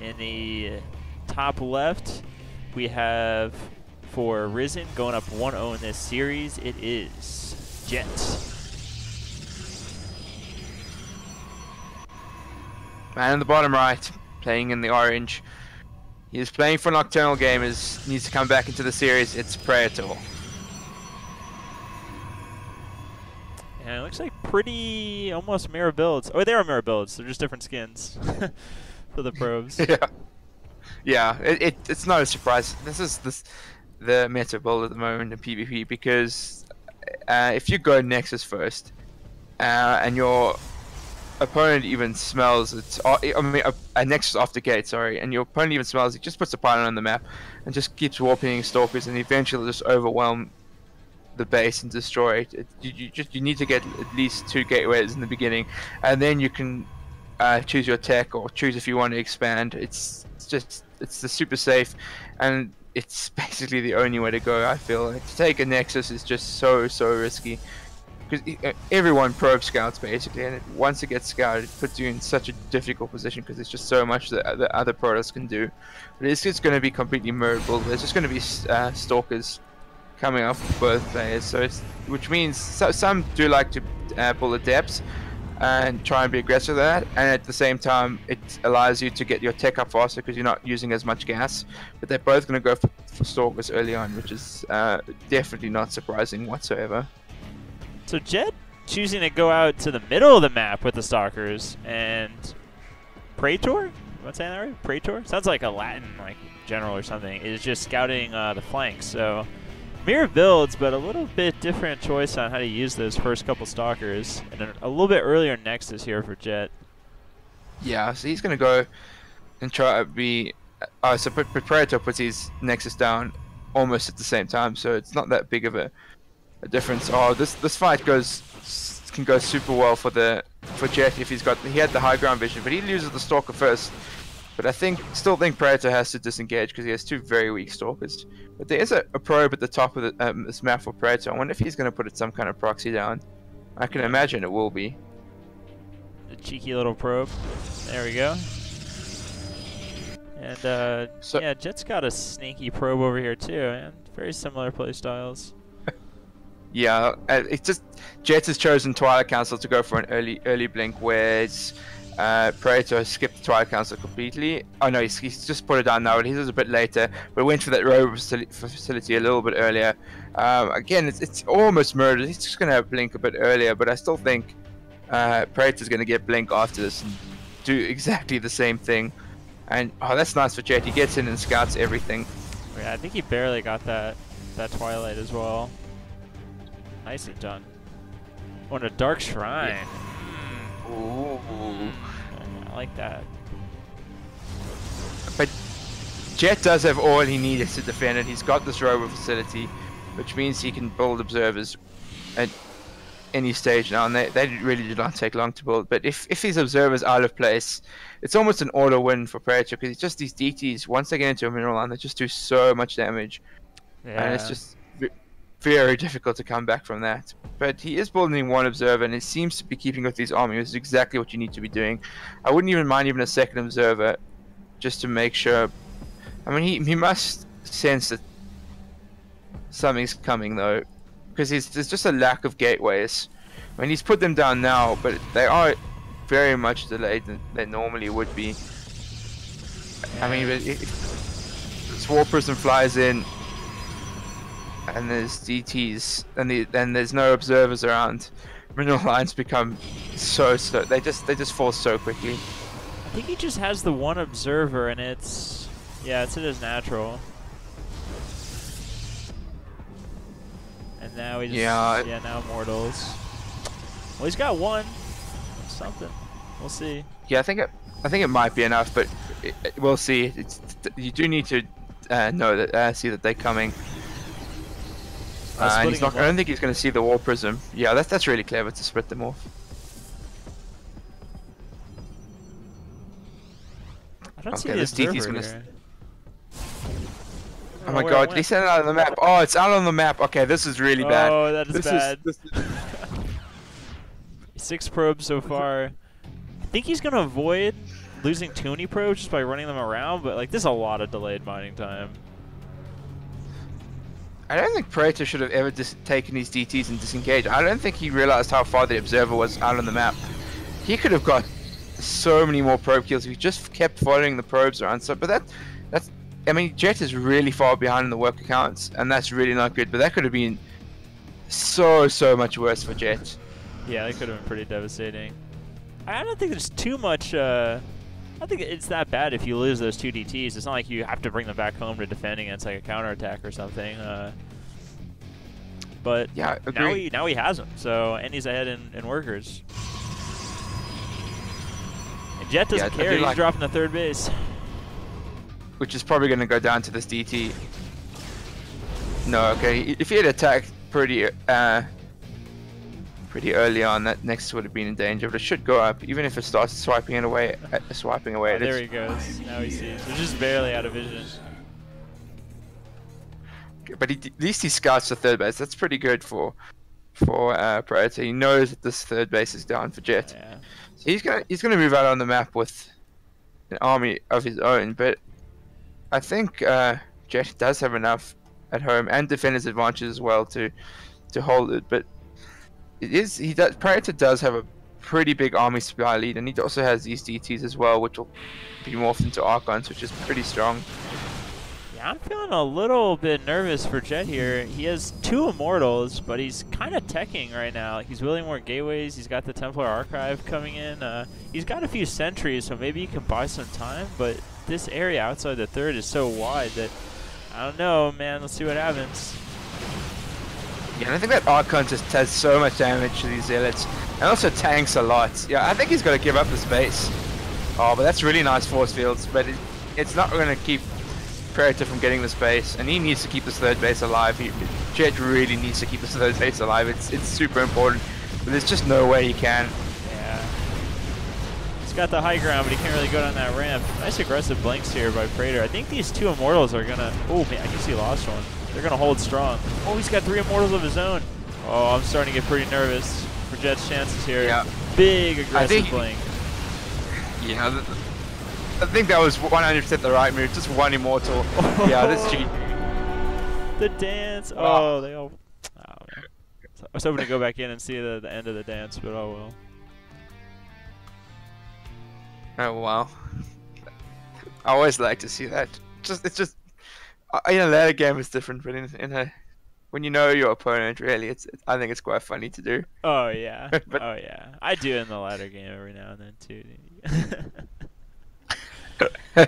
In the top left, we have for Risen going up 1-0 in this series. It is Jet. Man in the bottom right, playing in the orange. He's playing for Nocturnal Gamers, needs to come back into the series. It's Praetor. And it looks like pretty almost mirror builds. Oh, they are mirror builds. They're just different skins for the probes. yeah. Yeah, it, it, it's not a surprise. This is this the meta build at the moment in PvP because uh, if you go Nexus first uh, and your opponent even smells it's uh, I mean a, a Nexus off the gate, sorry, and your opponent even smells it, just puts a pylon on the map and just keeps warping stalkers and eventually just overwhelm the base and destroy it. it you, you, just you need to get at least two gateways in the beginning, and then you can uh, choose your tech or choose if you want to expand. It's, it's just it's the super safe, and it's basically the only way to go. I feel like to take a Nexus is just so so risky because everyone probe scouts basically, and once it gets scouted, it puts you in such a difficult position because there's just so much that the other products can do. But it's just going to be completely murderable. There's just going to be uh, stalkers coming up both players, so which means so, some do like to uh, pull the depths and try and be aggressive with that, and at the same time it allows you to get your tech up faster because you're not using as much gas. But they're both going to go for, for stalkers early on, which is uh, definitely not surprising whatsoever. So Jet choosing to go out to the middle of the map with the Stalkers and Praetor? Am I saying that right? Praetor? Sounds like a Latin like general or something. Is just scouting uh, the flanks. So mirror builds, but a little bit different choice on how to use those first couple Stalkers. And a, little bit earlier Nexus here for Jet. Yeah, so he's going to go and try to be... Uh, so Praetor puts his Nexus down almost at the same time, so it's not that big of a a difference. Oh, this this fight goes can go super well for the for Jet if he's got he had the high ground vision, but he loses the Stalker first. But I think still think Predator has to disengage because he has two very weak Stalkers. But there is a, a probe at the top of the, um, this map for Predator. I wonder if he's going to put some kind of proxy down. I can imagine it will be. A cheeky little probe. There we go. And uh, so, yeah, Jet's got a sneaky probe over here too, and very similar playstyles. Yeah, uh, it's just Jet has chosen Twilight Council to go for an early early blink, whereas uh, skipped the Twilight Council completely. Oh no, he's, he's just put it down now, but he's a bit later. But went for that robo facility a little bit earlier. Um, again, it's, it's almost murdered. He's just going to blink a bit earlier, but I still think uh, Praetor's going to get blink after this and do exactly the same thing. And oh, that's nice for Jet. He gets in and scouts everything. Yeah, I think he barely got that that Twilight as well. Nicely done. Oh, and a Dark Shrine. Yeah. Ooh. I like that. But Jet does have all he needs to defend it. He's got this robo facility, which means he can build observers at any stage now, and they, they really do not take long to build. But if, if his observer's out of place, it's almost an auto win for Predator because it's just these DTs, once they get into a mineral line, they just do so much damage. Yeah. And it's just very difficult to come back from that. But he is building one observer, and it seems to be keeping with his army, which is exactly what you need to be doing. I wouldn't even mind even a second observer, just to make sure. I mean, he he must sense that something's coming though, because there's just a lack of gateways. I mean, he's put them down now, but they are very much delayed than they normally would be. I mean, if, if War Prism flies in, and there's DTs, and the, then there's no observers around. Mineral lines become so so they just they just fall so quickly. I think he just has the one observer, and it's yeah, it's it is natural. And now he just yeah yeah now mortals. Well, he's got one. Something. We'll see. Yeah, I think it I think it might be enough, but it, it, we'll see. It's, you do need to uh, know that uh, see that they're coming. Uh, not, I don't think he's going to see the war prism. Yeah, that's that's really clever to split them off. I don't okay, see the gonna. Oh my god, he sent it out on the map. Oh, it's out on the map. Okay, this is really bad. Oh, that is this bad. Is, is... Six probes so far. I think he's gonna avoid losing Toonie probes just by running them around, but like, there's a lot of delayed mining time. I don't think Praetor should have ever taken his DTs and disengaged. I don't think he realized how far the observer was out on the map. He could have got so many more probe kills if he just kept following the probes around. So, but that, that's, I mean, Jet is really far behind in the worker counts, and that's really not good. But that could have been so so much worse for Jet. Yeah, that could have been pretty devastating. I don't think there's too much. Uh, I think it's that bad if you lose those two DTs. It's not like you have to bring them back home to defend against like a counterattack or something. Uh, but Yeah, now he now he has them. So and he's ahead in, in workers. And Jet doesn't I care. He's like- dropping the third base. which is probably going to go down to this DT. No, okay. If he had attacked pretty, uh, pretty early on, that next would have been in danger. But it should go up, even if it starts swiping it away. Uh, swiping away. Oh, there he goes. Now he sees. They're just barely out of vision. But he, at least he scouts the third base. That's pretty good for for uh, Predator. He knows that this third base is down for Jet. Yeah. So he's gonna he's gonna move out on the map with an army of his own. But I think uh, Jet does have enough at home and defenders advantage as well to to hold it. But it is he does Predator does have a pretty big army supply lead, and he also has these DTs as well, which will be morphed into Archons, which is pretty strong. Yeah, I'm feeling a little bit nervous for Jet here. He has two Immortals, but he's kind of teching right now. He's building more gateways. He's got the Templar Archive coming in. Uh, he's got a few sentries, so maybe he can buy some time. But this area outside the third is so wide that I don't know, man. Let's see what happens. Yeah, I think that Archon just does so much damage to these zealots, and also tanks a lot. Yeah, I think he's got to give up the space. Oh, but that's really nice force fields, but it, it's not going to keep Predator from getting the space, and he needs to keep this third base alive. He, Jet really needs to keep this third base alive. It's it's super important, but there's just no way he can. Got the high ground, but he can't really go down that ramp. Nice aggressive blinks here by Praetor. I think these two Immortals are gonna. Oh man, I guess he lost one. They're gonna hold strong. Oh, he's got three Immortals of his own. Oh, I'm starting to get pretty nervous for Jet's chances here. Yeah. Big aggressive think- blink. Yeah, I think that was 100% the right move. Just one immortal. yeah, this G. The dance. Oh. Oh, they all. Oh, man. I was hoping to go back in and see the, the end of the dance, but oh well. Oh wow. I always like to see that. Just it's just uh, in a ladder game it's different, but in in a when you know your opponent, really, it's, it's I think it's quite funny to do. Oh yeah. But- oh yeah. I do in the ladder game every now and then too. All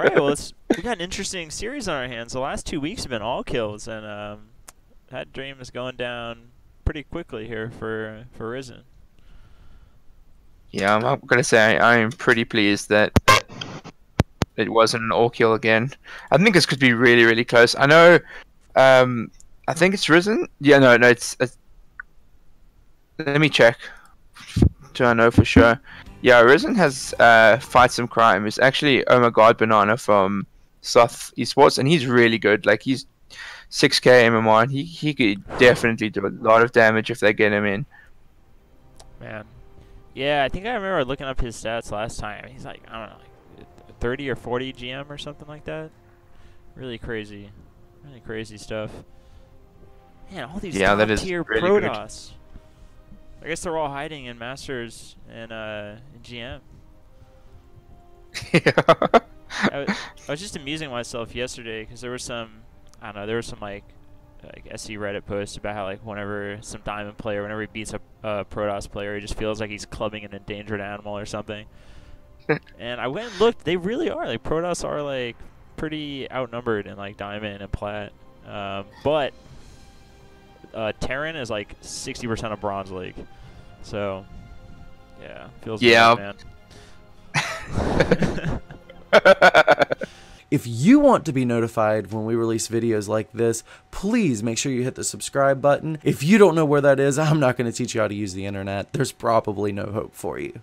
right, well, it's, we got an interesting series on our hands. The last two weeks have been all kills, and um, that dream is going down pretty quickly here for for Risen. Yeah, I'm, gonna say I, am pretty pleased that it wasn't an all kill again. I think this could be really really close. I know. Um, I think it's risen. Yeah, no, no, it's. it's let me check. Do I know for sure? Yeah, Risen has uh, Fight Some Crime. It's actually Oh My God Banana from South Esports, and he's really good. Like he's 6k MMR, and he, he could definitely do a lot of damage if they get him in. Man, yeah, I think I remember looking up his stats last time. He's like I don't know, like 30 or 40 GM or something like that. Really crazy, really crazy stuff. Man, all these Yeah, that is top-tier really good. Protoss. I guess they're all hiding in Masters and uh, in GM. I, was, I was just amusing myself yesterday because there was some, I don't know, there was some like, like SC Reddit post about how like whenever some diamond player, whenever he beats a, a Protoss player, he just feels like he's clubbing an endangered animal or something. and I went and looked; they really are like Protoss are like pretty outnumbered in like diamond and plat, um, but uh, Terran is like 60% of Bronze League, so yeah, feels Yeah. good, man. If you want to be notified when we release videos like this, please make sure you hit the subscribe button. If you don't know where that is, I'm not going to teach you how to use the internet. There's probably no hope for you.